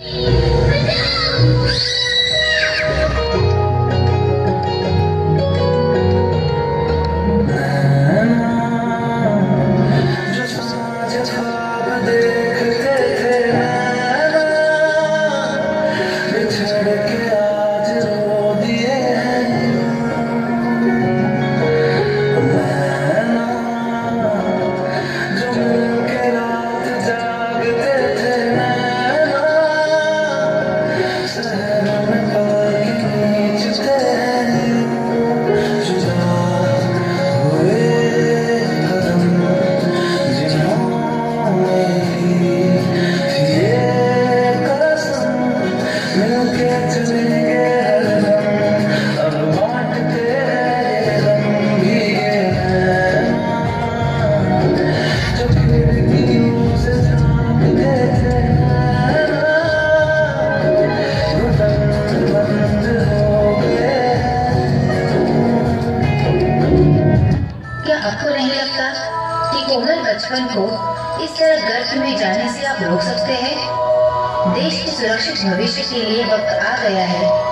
you. कोमल बचपन को इस तरह गर्भ में जाने से आप रोक सकते हैं। देश के सुरक्षित भविष्य के लिए वक्त आ गया है।